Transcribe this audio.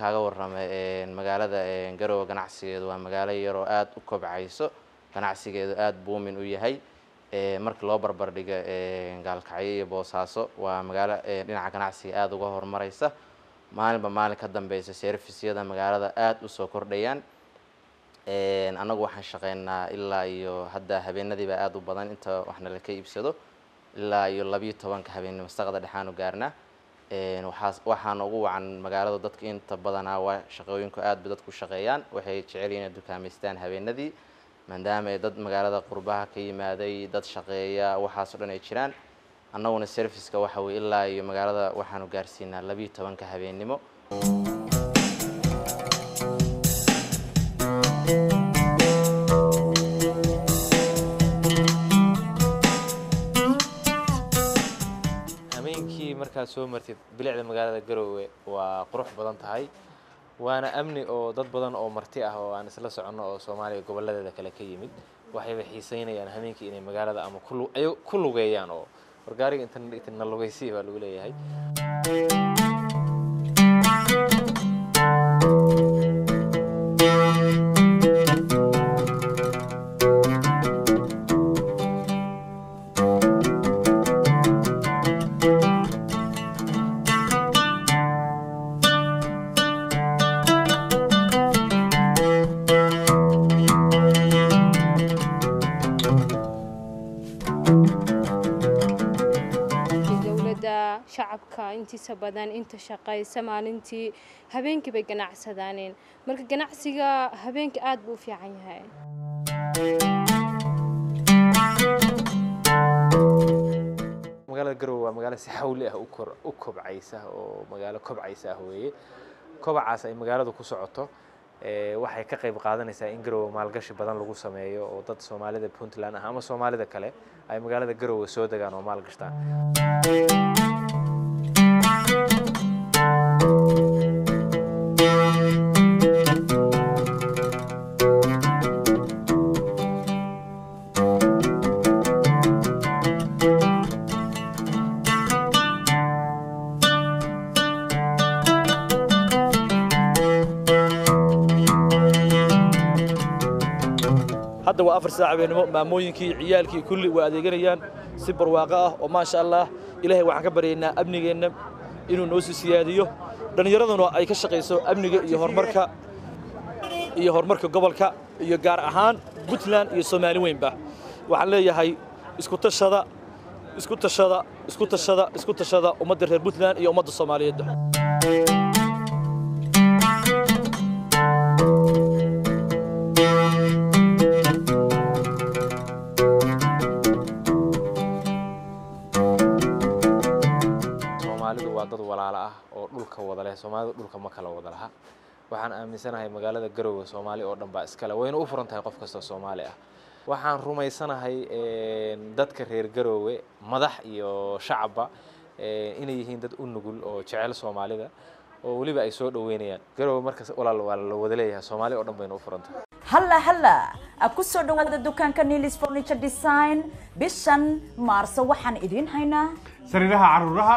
kaaga warramo magaalada garowe ganacsigeedu waa magaalo yaroo aada u kobcayso. Ganacsigeedu aada buumin u yahay. Markii loo barbardhigo gaalkacyo iyo boosaaso waa magaalo dhinaca ganacsiga aada uga horumareysa maalinba maalin ka dambeysa servisyada magaalada aada u soo kordhayaan. Annagu waxaan shaqeynaa ilaa iyo hadda habeenadiiba aada u badan inta waxna laka iibsado. Ilaa iyo labiyo tobanka habeenimo saqda dhexaanu gaarnaa waxaana ugu wacan magaalada dadka inta badanaa waa shaqooyinku aad ba dadku shaqeeyaan. Waxay jecel yihiin dukaamaystaan habeenadii maadaama ay dad magaalada qurbaha ka yimaaday dad shaqeeya waxaasoo dhan ay jiraan. Annaguna serviceka waxa weye ilaa iyo magaalada waxaanu gaarsiinaa labiyo tobanka habeennimo markaad soo martid bilicda magaalada garoowe waa qurux badan tahay waana amni oo dad badan oo marti ah oo aan isla soconno oo soomaaliya goboladeeda kale ka yimid waxayba xiiseynayaan habeenkii inay magaalada ama ku lugeeyaan oo wargaariga intana lugeysiya baa lagu leeyahay dowladda shacabka intiisa badan inta shaqaysa maalintii habeenkii bay ganacsadaaneen. Marka ganacsiga habeenkii aad buu u fiican yahay. Magaalada garowe waa magaalo si xawli ah u kobcaysa oo magaalo kobcaysa ah weeye. Kobacaas ay magaaladu ku socoto waxay ka qayb qaadanaysaa in garowe maalgashi badan lagu sameeyo oo dad soomaalida puntland ah ama soomaalida kale ay magaalada garowe soo degaan oo maalgashtaan hadda waa afar saac habeenimo maamooyinkii ciyaalkii kulli waa adeeganayaan. Si barwaaqo ah oo maasha allah ilaahay waxaan ka baryaynaa amnigeenna inuu noo sii siyaadiyo. Dhallinyaraduna ay ka shaqayso amniga iyo horumarka iyo horumarka gobolka iyo gaar ahaan puntland iyo soomaali weynba. Waxaan leeyahay isku tashada isku tashada isku tashada isku tashada ummadda reer puntland iyo ummadda soomaaliyeedba waa dad walaalo ah oo dhulka wada leh soomaalidu dhulka ma kala wada laha. Waxaan aaminsanahay magaalada garowe soomaali oo dhan baa iskale. Wayna u furan tahay qof kastoo soomaali ah. Waxaan rumaysanahay dadka reer garowe madax iyo shacabba inay yihiin dad u nugul oo jecel soomaalida oo weliba ay soo dhoweynayaan. Garowe markas walaal waa la wada leeyahay. Soomaali oo dhan bayna u furan tahay. Halla halla ku soo dhawaada dukaanka nilis furniture design. Bishan maarso waxaan idiin haynaa. Sariiraha caruuraha